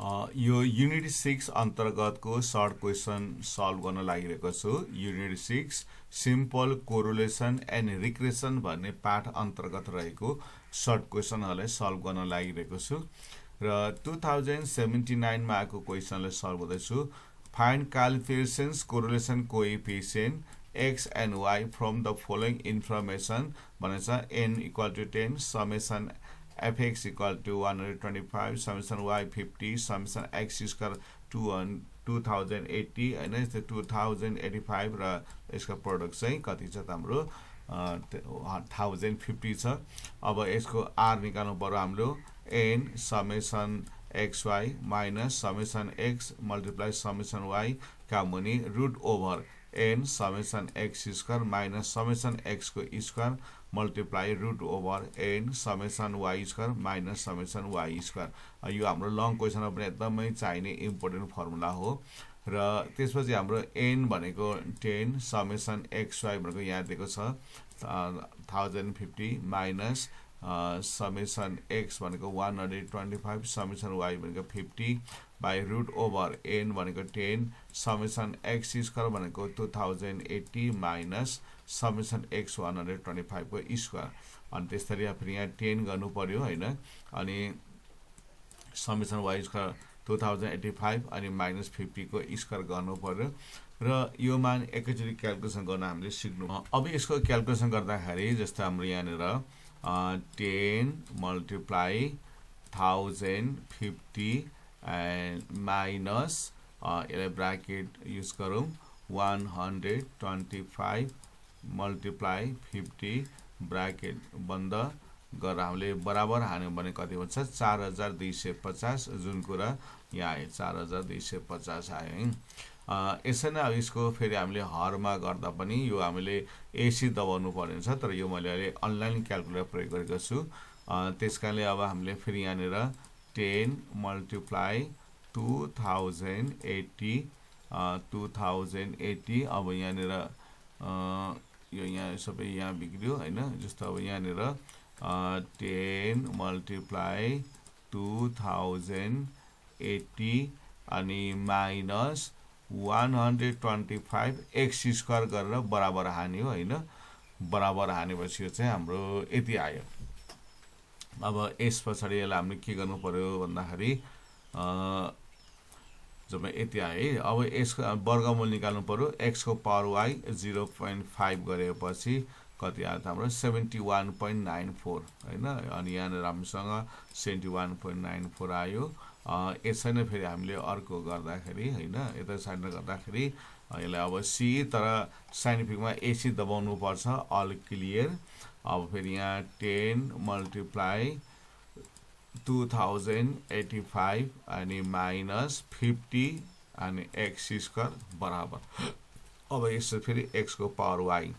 यो unit six अन्तर्गतको short question solve गर्न लागिरहेको छु। Unit six simple correlation and regression भन्ने पाठ अन्तर्गत रहेको सर्ट क्वेसनहरूलाई सल्भ गर्न लागिरहेको छु। र टु थाउजन्ड सेभेन्टी नाइनमा आएको क्वेसनलाई सल्भ गर्दैछु। Find calculations correlation coefficient x and y from the following information भनेको छ n equal to ten summation fx equal to 125 summation y 50 summation x square two two thousand eighty होइन यस्तै to thousand eighty five र यसको product चाहिँ कति छ त हाम्रो थाउजन्ड फिफ्टी छ। अब यसको आर निकाल्नु पऱ्यो हाम्रो n summation xy minus summation x multiply summation y का मुनि root over n summation x square minus summation एक्सको square multiply root over n summation y square minus summation y square यो हाम्रो लङ क्वेसनमा पनि एकदमै चाहिने इम्पोर्टेन्ट फर्मुला हो। र त्यसपछि हाम्रो एन भनेको टेन समेसन एक्स वाइ भनेको यहाँ दिएको छ। Thousand fifty minus summation x भनेको one hundred twenty five summation y भनेको fifty by root over n भनेको टेन समेसन एक्स स्क्वायर भनेको two thousand eighty minus summation x one hundred twenty फाइभको square अनि त्यसरी फेरि यहाँ टेन गर्नु पऱ्यो होइन। अनि summation y square two thousand eighty five अनि माइनस फिफ्टीको स्क्वायर गर्नु पऱ्यो र यो मान एकैचोटि क्यालकुलेसन गर्न हामीले सिक्नु अब यसको क्यालकुलेसन गर्दाखेरि जस्तो हाम्रो यहाँनिर ten multiply thousand fifty minus यसलाई ब्राकेट युज गरौँ one hundred twenty five multiply fifty bracket बन्द गरेर हामीले बराबर हान्यौँ भने कति हुन्छ? चार हजार दुई सय पचास जुन कुरा यहाँ आयो चार हजार दुई सय पचास आयो है। यसरी नै अब यसको फेरि हामीले हरमा गर्दा पनि यो हामीले एसी दबाउनु पर्ने छ तर यो मैले अहिले अनलाइन क्यालकुलेटर प्रयोग गरेको छु। त्यस कारणले अब हामीले फेरि यहाँनिर ten multiply two thousand eighty two thousand eighty अब यहाँनिर यो यहाँ सबै यहाँ बिग्रियो होइन? जस्तो अब यहाँनिर ten multiply two thousand eighty अनि minus one hundred twenty five x square गरेर बराबर हान्यो होइन? बराबर हानेपछि चाहिँ हाम्रो यति आयो। अब यस पछाडि यसलाई हामीले के गर्नु पऱ्यो भन्दाखेरि जब यति आयो है अब यसको वर्गमूल निकाल्नु पऱ्यो एक्सको power y zero point five गरेपछि कति आयो त हाम्रो seventy one point nine four होइन? अनि यहाँनिर राम्रोसँग seventy one point nine four आयो। यसरी नै फेरि हामीले अर्को गर्दाखेरि होइन? यता साइडमा गर्दाखेरि यसलाई अब सी तर साइन्टिफिकमा एसी दबाउनु पर्छ अल क्लियर अब फेरि यहाँ ten multiply two thousand eighty five अनि माइनस फिफ्टी अनि एक्स स्क्वायर बराबर। अब यसो फेरि एक्सको पावर वाइ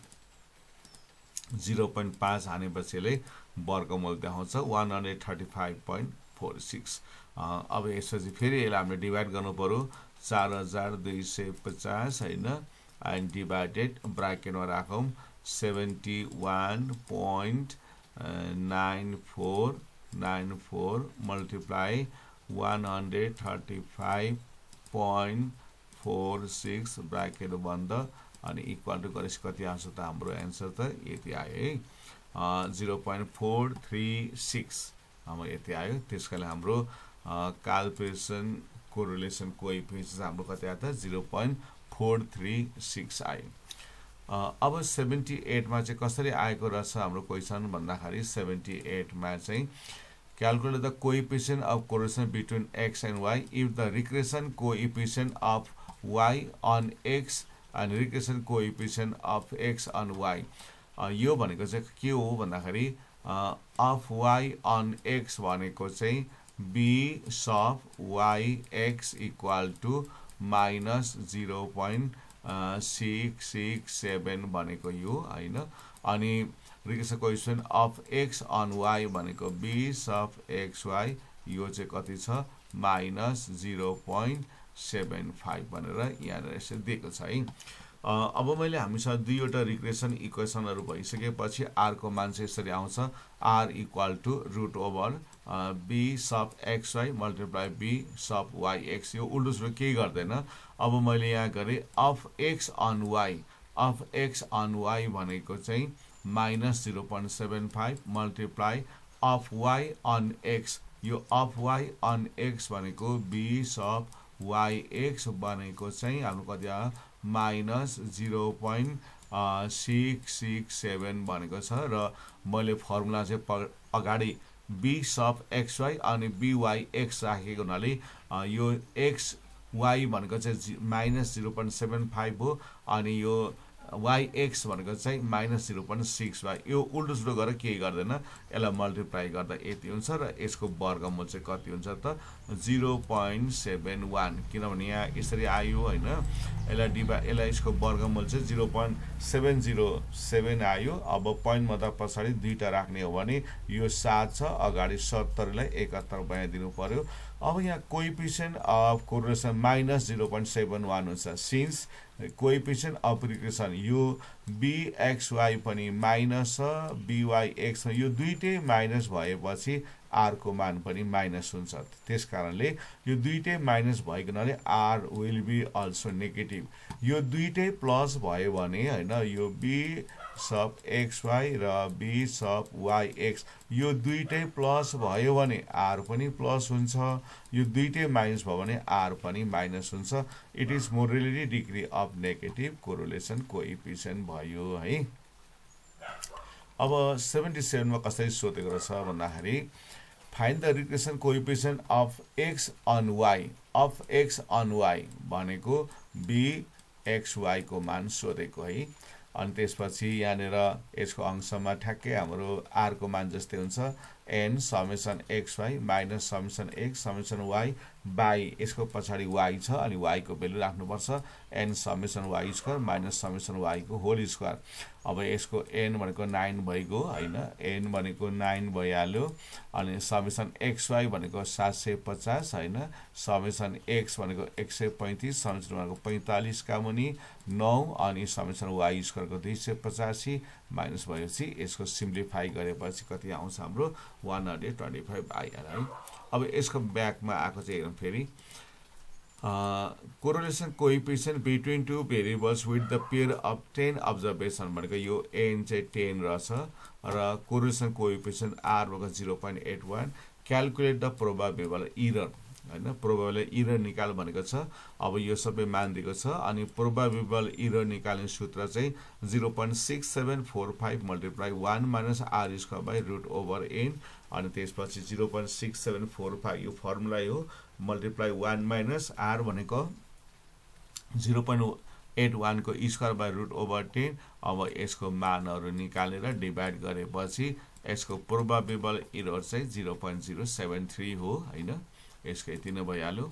जिरो पोइन्ट पाँच हानेपछिले वर्गमूल देखाउँछ one hundred thirty five point four six अब यसपछि फेरि यसलाई हामीले डिभाइड गर्नु पऱ्यो चार हजार दुई सय पचास होइन? एन्ड डिभाइडेड ब्राकेटमा राखौँ। Seventy one point nine four nine four multiply one hundred thirty five point four six bracket बन्द अनि इक्वल टु गरेपछि कति आउँछ त हाम्रो एन्सर त यति आयो है। Zero point four three six हाम्रो यति आयो। त्यस कारण हाम्रो काल्कुलेसन कोरिलेसन कोइफिसियन्स हाम्रो कति आयो त? Zero point four three six आयो। अब सेभेन्टी एटमा चाहिँ कसरी आएको रहेछ हाम्रो क्वेसन भन्दाखेरि सेभेन्टी एटमा चाहिँ calculate the coefficient of correlation between x and y if the regression coefficient of y on x and regression coefficient of x on y यो भनेको चाहिँ के हो भन्दाखेरि अफ वाइ अन एक्स भनेको चाहिँ b sub y x equal to minus zero point six six seven भनेको यो होइन? अनि regression question of x on y भनेको बिस अफ एक्स वाइ यो चाहिँ कति छ? Minus zero point seven five भनेर यहाँनिर यसरी दिएको छ है? अब मैले हामीसँग दुईवटा रिग्रेसन इक्वेसनहरू भइसकेपछि आरको मान चाहिँ यसरी आउँछ। R equal to root over b sub x y multiply b sub y x यो उल्टो केही गर्दैन। अब मैले यहाँ गरेँ of x on y of x on y भनेको चाहिँ minus zero point seven five multiply of y on x यो अफ वाइ अन एक्स भनेको बी सप वाइ एक्स भनेको चाहिँ हाम्रो कति minus zero point six six seven भनेको छ र मैले फर्मुला चाहिँ प अगाडि बी सप एक्सवाई अनि बिवाई एक्स राखेको हुनाले यो एक्स वाई भनेको चाहिँ minus zero point seven five हो अनि यो वाइ एक्स भनेको चाहिँ minus zero point six y यो उल्टो सुल्टो गरेर केही गर्दैन। यसलाई मल्टिप्लाई गर्दा यति हुन्छ र यसको वर्गमूल चाहिँ कति हुन्छ त? जिरो पोइन्ट सेभेन वान किनभने यहाँ यसरी आयो होइन। यसलाई डिभा यसलाई यसको वर्गमूल चाहिँ zero point seven zero seven आयो। अब पोइन्टभन्दा पछाडि दुईवटा राख्ने हो भने यो सात छ अगाडि सत्तरीलाई एकात्तर बनाइदिनु पऱ्यो अब यहाँ coefficient of correlation minus zero point seven one हुन्छ। सिन्स कोइपिसेन्ट अफ रिग्रेसन यो बिएक्सवाई पनि माइनस छ बिवाई एक्स यो दुइटै माइनस भएपछि आरको मान पनि माइनस हुन्छ। त्यस कारणले यो दुइटै माइनस भएको हुनाले R will be also negative यो दुइटै प्लस भयो भने होइन यो बी सब एक्सवाई र बी सब वाइ एक्स यो दुइटै प्लस भयो भने आर पनि प्लस हुन्छ। यो दुइटै माइनस भयो भने आर पनि माइनस हुन्छ। It is morality degree of negative correlation coefficient भयो है। अब सेभेन्टी सेभेनमा कसरी सोधेको रहेछ भन्दाखेरि find the regression coefficient of x on y of x on y भनेको बी एक्स वाइको मान सोधेको है। अनि त्यसपछि यहाँनिर यसको अंशमा ठ्याक्कै हाम्रो आरको मान जस्तै हुन्छ। N summation x y minus summation x summation y by यसको पछाडि वाई छ अनि वाईको भेल्यु राख्नुपर्छ n summation y square minus summation वाईको whole square अब यसको एन भनेको नाइन भइगयो होइन एन भनेको नाइन भइहाल्यो अनि समेसन एक्स वाई भनेको सात सय पचास होइन समेसन एक्स भनेको एक सय पैँतिस समेसन भनेको पैँतालिसका मुनि नौ अनि समेसन वाइ स्क्वायरको दुई सय पचासी माइनस भएपछि यसको सिम्प्लिफाई गरेपछि कति आउँछ हाम्रो वान हन्ड्रेड ट्वेन्टी फाइभ आइहाल्यो है अब यसको ब्याकमा आएको चाहिँ हेरौँ फेरि। Correlation coefficient between two variables with the pair of ten observation भनेको यो एन चाहिँ टेन रहेछ र कोरोलेसन कोइपिसन आर भएको zero point eight one calculate the probable error होइन? प्रोभाबल इरर निकाल भनेको छ। अब यो सबै मान दिएको छ। अनि प्रोभाबेबल इरर निकाल्ने सूत्र चाहिँ zero point six seven four five multiply one minus r square by root over n. अनि त्यसपछि zero point six seven four five यो फर्मुलै हो मल्टिप्लाई वान माइनस आर भनेको जिरो पोइन्ट एट वानको square by root over ten. अब यसको मानहरू निकालेर डिभाइड गरेपछि यसको प्रोभाबेबल इरर चाहिँ zero point zero seven three हो होइन? यसको यति नै भइहाल्यो।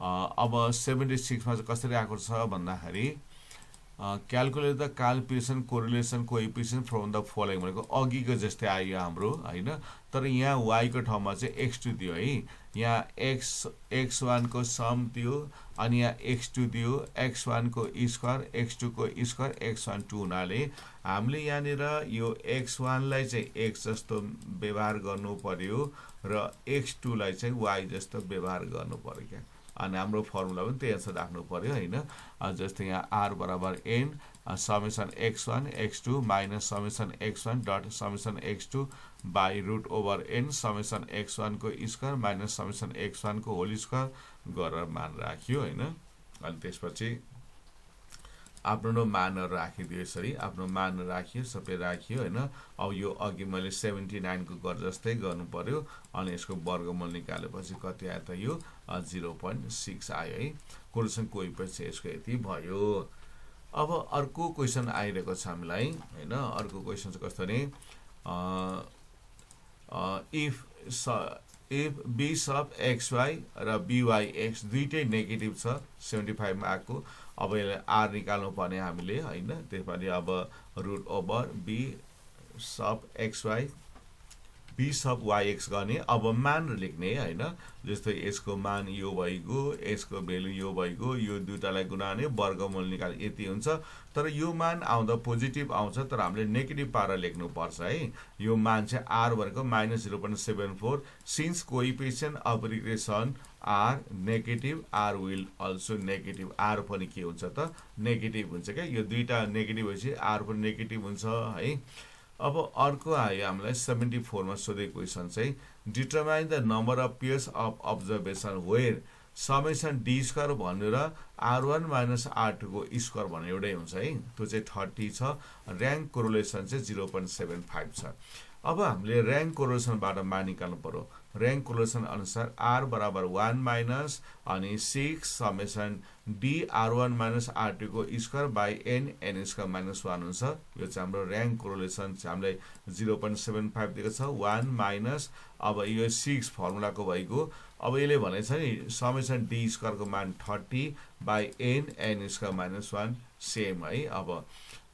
अब सेभेन्टी सिक्समा चाहिँ कसरी आएको छ भन्दाखेरि calculate the calculation correlation coefficient from the following भनेको अघिको जस्तै आयो हाम्रो होइन? तर यहाँ वाइको ठाउँमा चाहिँ एक्स टू दियो है। यहाँ एक्स एक्स वानको सम दियो अनि यहाँ एक्स टू दियो। एक्स वानको स्क्वायर एक्स टूको स्क्वायर एक्स वान टू हुनाले हामीले यहाँनिर यो एक्स वानलाई चाहिँ एक्स जस्तो व्यवहार गर्नु पर्यो र एक्स टूलाई चाहिँ वाइ जस्तो व्यवहार गर्नु पऱ्यो क्या। अनि हाम्रो फर्मुला पनि त्यही अनुसार राख्नु पऱ्यो होइन। जस्तै यहाँ आर बराबर n summation x one x two minus summation x one dot summation x two by root over n summation x वानको स्क्वायर माइनस समेसन एक्स वानको होल स्क्वायर गरेर मान राख्यो होइन। अनि त्यसपछि आफ्नो मानहरू राखिदियो यसरी। आफ्नो मान राखियो सबै राखियो होइन? अब यो अघि मैले सेभेन्टी नाइनको गर जस्तै गर्नु पर्यो अनि यसको वर्गमूल निकालेपछि कति आयो त यो जिरो पोइन्ट सिक्स आयो है? कोरेसन कोइपछि यसको यति भयो। अब अर्को क्वेसन आइरहेको छ हामीलाई होइन? अर्को क्वेसन चाहिँ कस्तो भने इफ स if b sub x y र बिवाई एक्स दुइटै नेगेटिभ छ सेभेन्टी फाइभमा आएको। अब यसलाई आर निकाल्नु पर्ने हामीले होइन? त्यसपछि अब root over b sub x y b sub y x गर्ने अब मान लेख्ने होइन? जस्तो यसको मान यो भइगयो यसको भेल्यु यो भइगयो यो दुइटालाई गुनाउने वर्गमूल निकाल यति हुन्छ। तर यो मान आउँदा पोजिटिभ आउँछ तर हामीले नेगेटिभ पारेर लेख्नुपर्छ है? यो मान चाहिँ आर भनेको minus zero point seven four since coefficient of regression are negative r will also negative r पनि के हुन्छ त? नेगेटिभ हुन्छ क्या। यो दुईवटा नेगेटिभ भएपछि आर पनि नेगेटिभ हुन्छ है। अब अर्को आयो हामीलाई सेभेन्टी फोरमा सोधेको क्वेसन चाहिँ determine the number of pairs of observation where summation D square भन्नु र आर वान माइनस आर टूको स्क्वायर भन्ने एउटै हुन्छ है। त्यो चाहिँ थर्टी छ। ऱ्याङ्क कोरोलेसन चाहिँ जिरो पोइन्ट सेभेन फाइभ छ। अब हामीले ऱ्याङ्क कोरोलेसनबाट मान निकाल्नु पऱ्यो ऱ्याङ्क कोलोसन अनुसार आर बराबर वान माइनस अनि six summation d r one minus r टूको square by n n square minus one हुन्छ। यो चाहिँ हाम्रो ऱ्याङ्क कोरोलेसन चाहिँ हामीलाई जिरो पोइन्ट सेभेन फाइभ दिएको छ वान माइनस अब यो सिक्स फर्मुलाको भइगयो अब यसले भनेको छ नि समेसन डी स्क्वायरको मान thirty by n n square minus one same है। अब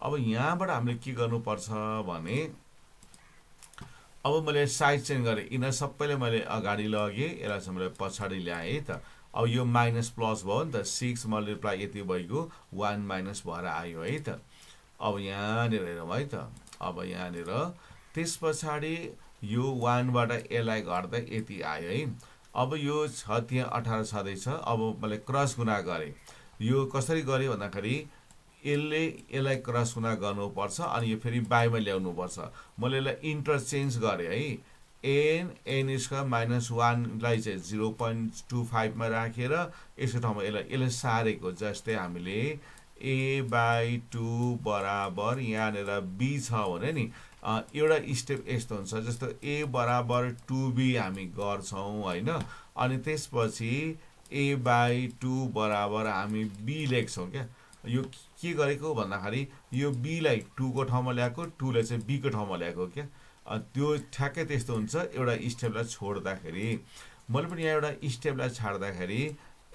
अब यहाँबाट हामीले के गर्नुपर्छ भने अब मैले साइड चेन्ज गरेँ। यिनीहरू सबैले मैले अगाडि लगेँ। यसलाई चाहिँ मैले पछाडि ल्याएँ त। अब यो माइनस प्लस भयो नि त। सिक्स मल्टिप्लाई यति भइगयो। वान माइनस भएर आयो है त। अब यहाँनिर हेरौँ है त। अब यहाँनिर। त्यस पछाडि यो वानबाट यसलाई गर्दा यति आयो है। अब यो छ त्यहाँ अठार छँदैछ। अब मैले क्रस गुना गरेँ। यो कसरी गरेँ भन्दाखेरि यसले यसलाई क्रस गुना गर्नुपर्छ अनि यो फेरि बाईमा ल्याउनुपर्छ। मैले यसलाई इन्टरचेन्ज गरेँ है। एन एन स्क्वायर माइनस वानलाई चाहिँ जिरो पोइन्ट टू फाइभमा राखेर यसको ठाउँमा यसलाई यसलाई सारेको जस्तै हामीले ए बाई टू बराबर यहाँनिर बी छ भने नि एउटा स्टेप यस्तो हुन्छ जस्तो ए बराबर टु बी हामी गर्छौँ होइन? अनि त्यसपछि ए बाई टू बराबर हामी बी लेख्छौँ क्या। यो के गरेको भन्दाखेरि यो बीलाई टूको ठाउँमा ल्याएको टूलाई चाहिँ बीको ठाउँमा ल्याएको क्या? त्यो ठ्याक्कै त्यस्तो हुन्छ एउटा स्टेपलाई छोड्दाखेरि। मैले पनि यहाँ एउटा स्टेपलाई छाड्दाखेरि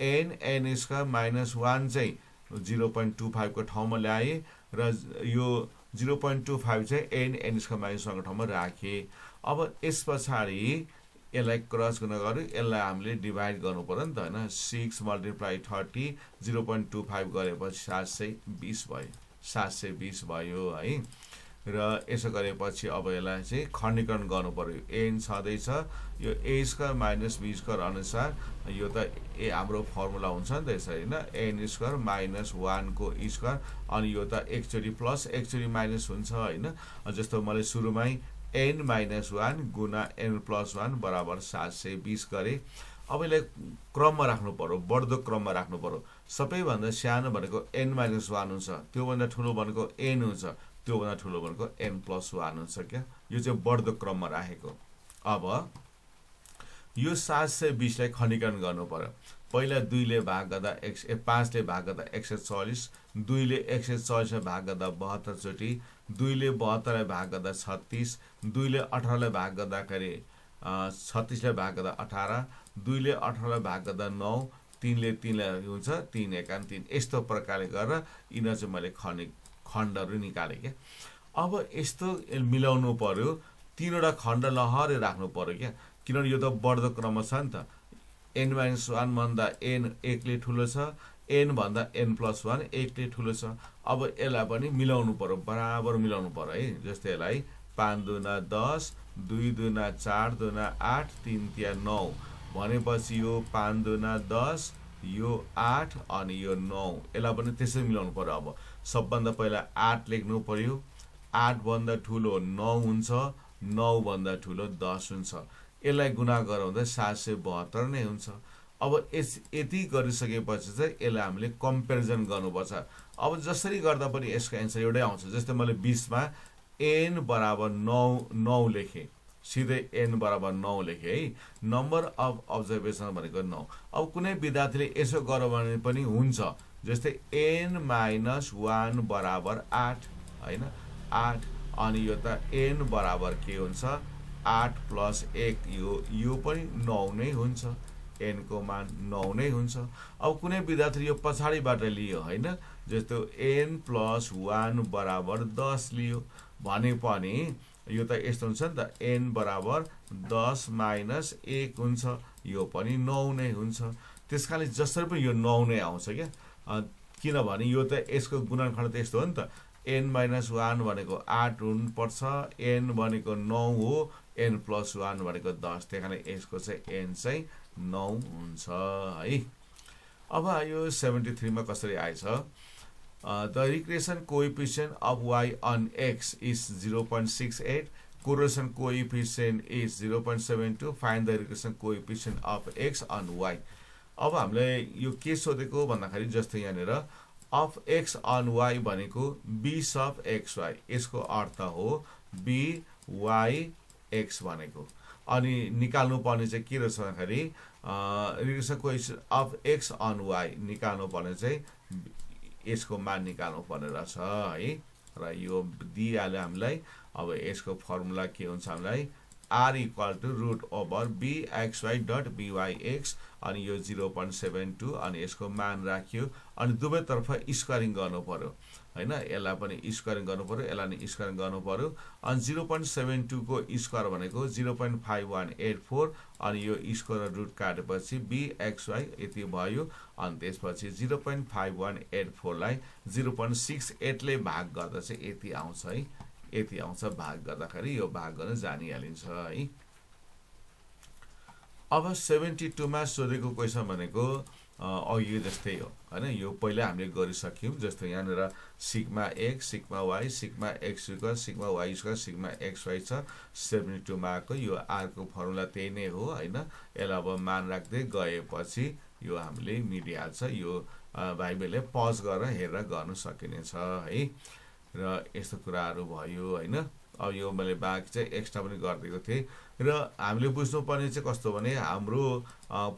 एन स्क्वायर माइनस वान चाहिँ जिरो पोइन्ट टू फाइभको ठाउँमा ल्याएँ र यो जिरो पोइन्ट टू फाइभ चाहिँ एन एन स्क्वायर माइनस वानको ठाउँमा राखेँ। अब यस पछाडि यसलाई क्रस गर्न गऱ्यो यसलाई हामीले डिभाइड गर्नु पऱ्यो नि त होइन। Six multiply thirty zero point two five गरेपछि सात सय बिस भयो। सात सय बिस भयो है। र यसो गरेपछि अब यसलाई चाहिँ खण्डीकरण गर्नु पऱ्यो एन छँदैछ। यो a square minus b square अनुसार यो त ए हाम्रो फर्मुला हुन्छ नि त यसरी होइन। एन स्क्वायर माइनस वानको स्क्वायर अनि यो त एकचोटि प्लस एकचोटि माइनस हुन्छ होइन। जस्तो मैले सुरुमै एन माइनस वान गुना एन प्लस वान बराबर सात सय बिस गरेँ। अब यसलाई क्रममा राख्नु पऱ्यो बढ्दो क्रममा राख्नु पऱ्यो सबैभन्दा सानो भनेको एन माइनस वान हुन्छ त्योभन्दा ठुलो भनेको एन हुन्छ त्योभन्दा ठुलो भनेको एन प्लस वान हुन्छ क्या? यो चाहिँ बढ्दो क्रममा राखेको। अब यो सात सय बिसलाई खण्डीकरण गर्नु पऱ्यो पहिला दुईले भाग गर्दा एक सय पाँचले भाग गर्दा एक सय चालिस दुईले एक सय चालिसलाई भाग गर्दा बहत्तरचोटि दुईले बहत्तरलाई भाग गर्दा छत्तिस दुईले अठारलाई भाग गर्दाखेरि छत्तिसलाई भाग गर्दा अठार दुईले अठारलाई भाग गर्दा नौ तिनले तिनलाई हुन्छ तिन एकान तिन। यस्तो प्रकारले गरेर यिनीहरू चाहिँ मैले खनि खण्डहरू निकालेँ क्या। अब यस्तो मिलाउनु पऱ्यो तिनवटा खण्ड लहरै राख्नु पऱ्यो क्या। किनभने यो त बढ्दो क्रम छ नि त। एन माइनस वानभन्दा एन एकले ठुलो छ एनभन्दा एन प्लस वान एकले ठुलो छ। अब यसलाई पनि मिलाउनु पऱ्यो बराबर मिलाउनु पऱ्यो है। जस्तै यसलाई पाँच दुना दस दुई दुना चार दुना आठ तिन तिया नौ। भनेपछि यो पाँच दुना दस यो आठ अनि यो नौ। यसलाई पनि त्यसै मिलाउनु पऱ्यो अब। सबभन्दा पहिला आठ लेख्नु पऱ्यो आठभन्दा ठुलो नौ हुन्छ नौभन्दा ठुलो दस हुन्छ। यसलाई गुना गराउँदा सात सय बहत्तर नै हुन्छ। अब यस यति गरिसकेपछि चाहिँ यसलाई हामीले कम्पेरिजन गर्नुपर्छ। अब जसरी गर्दा पनि यसको एन्सर एउटै आउँछ। जस्तै मैले बिसमा एन बराबर नौ नौ लेखेँ। सिधै एन बराबर नौ लेखेँ है। नम्बर अफ अब्जर्भेसन भनेको नौ। अब कुनै विद्यार्थीले यसो गर भने पनि हुन्छ। जस्तै एन माइनस वान बराबर आठ होइन? आठ अनि यो त एन बराबर के हुन्छ? आठ प्लस एक यो यो पनि नौ नै हुन्छ। एनको मान नौ हुन्छ। अब कुनै विद्यार्थी यो पछाडिबाट लियो होइन जस्तो एन प्लस वान बराबर दस लियो भने पनि यो त यस्तो हुन्छ नि त एन बराबर दस माइनस एक हुन्छ यो पनि नौ नै हुन्छ। त्यस कारणले जसरी पनि यो नौ नै आउँछ क्या। किनभने यो त यसको गुणनखण्ड त यस्तो हो नि त एन माइनस वान भनेको आठ हुनुपर्छ एन भनेको नौ हो एन प्लस वान भनेको दस। त्यही कारण यसको चाहिँ एन चाहिँ नौ हुन्छ है। अब यो सेभेन्टी थ्रीमा कसरी आएछ? The regression coefficient of y on x is zero point six eight correlation coefficient is zero point seven two five the regression coefficient of x on y अब हामीले यो के सोधेको भन्दाखेरि जस्तै यहाँनिर अफ एक्स अन वाइ भनेको बिस अफ एक्स वाइ यसको अर्थ हो बिवाई एक्स भनेको। अनि निकाल्नु पर्ने चाहिँ के रहेछ भन्दाखेरि relation question of x on y निकाल्नु पर्ने चाहिँ यसको मान निकाल्नु पर्ने रहेछ है। र यो दिइहाल्यो हामीलाई। अब यसको फर्मुला के हुन्छ हामीलाई? R equal to root over b x y dot b y x अनि यो जिरो पोइन्ट सेभेन टू अनि यसको मान राख्यो। अनि दुवैतर्फ स्क्वारिङ गर्नु पऱ्यो होइन यसलाई पनि स्क्वायरिङ गर्नु पऱ्यो यसलाई नि स्क्वायरिङ गर्नु पऱ्यो अनि जिरो पोइन्ट सेभेन टूको स्क्वायर भनेको zero point five one eight four अनि यो स्क्वायर रुट काटेपछि बिएक्सवाई यति भयो। अनि त्यसपछि zero point five one eight फोरलाई zero point six एटले भाग गर्दा चाहिँ यति आउँछ है। यति आउँछ भाग गर्दाखेरि यो भाग गर्न जानिहालिन्छ है। अब सेभेन्टी टूमा सोधेको क्वेसन भनेको अघि जस्तै हो। होइन यो पहिला हामीले गरिसक्यौँ जस्तो यहाँनिर sigma x sigma y sigma x square sigma y square sigma x y छ सेभेन्टी टूमा आएको यो आरको फर्मुला त्यही नै हो होइन। यसलाई अब मान राख्दै गएपछि यो हामीले मिलिहाल्छ यो भाइबेले पज गरेर हेरेर गर्नु सकिनेछ है। र यस्तो कुराहरू भयो होइन। अब यो मैले बाँकी चाहिँ एक्स्ट्रा पनि गरिदिएको थिएँ। र हामीले बुझ्नुपर्ने चाहिँ कस्तो भने हाम्रो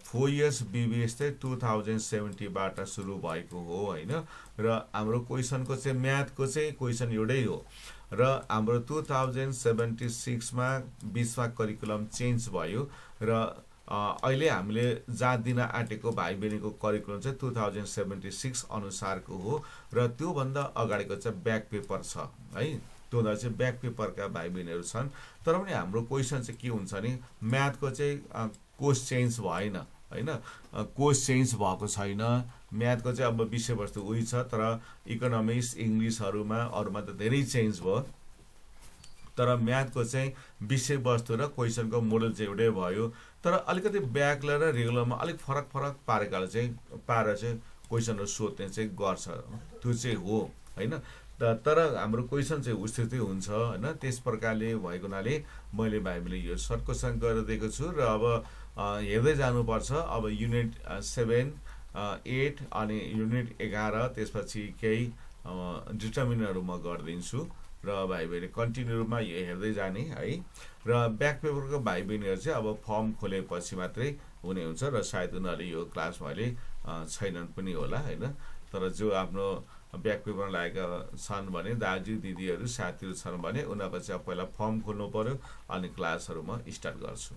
फोर इयर्स बिबिएस चाहिँ टु थाउजन्ड सेभेन्टीबाट सुरु भएको हो होइन? र हाम्रो क्वेसनको चाहिँ म्याथको चाहिँ क्वेसन एउटै हो। र हाम्रो टु थाउजन्ड सेभेन्टी सिक्समा बिचमा करिकुलम चेन्ज भयो र अहिले हामीले जहाँ दिन आँटेको भाइ बहिनीको करिकुलम चाहिँ टु थाउजन्ड सेभेन्टी सिक्स अनुसारको हो र त्योभन्दा अगाडिको चाहिँ ब्याक पेपर छ है? त्योभन्दा चाहिँ ब्याक पेपरका भाइ बहिनीहरू छन्। तर पनि हाम्रो क्वेसन चाहिँ के हुन्छ भने म्याथको चाहिँ कोर्स चेन्ज भएन होइन? कोर्स चेन्ज भएको छैन। म्याथको चाहिँ अब विषयवस्तु उही छ तर इकोनोमिक्स इङ्ग्लिसहरूमा अरूमा त धेरै चेन्ज भयो। तर म्याथको चाहिँ विषयवस्तु र क्वेसनको मोडल चाहिँ एउटै भयो। तर अलिकति ब्याकलर र रेगुलरमा अलिक फरक फरक पारेकाले चाहिँ पारेर चाहिँ क्वेसनहरू सोध्ने चाहिँ गर्छ। त्यो चाहिँ हो होइन? तर हाम्रो क्वेसन चाहिँ उस्तै हुन्छ होइन? त्यस प्रकारले भएको हुनाले मैले भाइले यो सर्ट क्वेसन गरेर दिएको छु र अब हेर्दै जानुपर्छ। अब युनिट सेभेन एट अनि युनिट एघार त्यसपछि केही डिटर्मिनहरू म गरिदिन्छु र भाइ बहिनी कन्टिन्यू रूपमा यो हेर्दै जाने है? र ब्याक पेपरको भाइ बहिनीहरू चाहिँ अब फर्म खोलेपछि मात्रै हुने हुन्छ र सायद उनीहरूले यो क्लास अहिले छैनन् पनि होला होइन? तर जो आफ्नो ब्याक पेपर लागेका छन् भने दाजु दिदीहरू साथीहरू छन् भने उनीहरूको चाहिँ पहिला फर्म खोल्नु पऱ्यो अनि क्लासहरू म स्टार्ट गर्छु।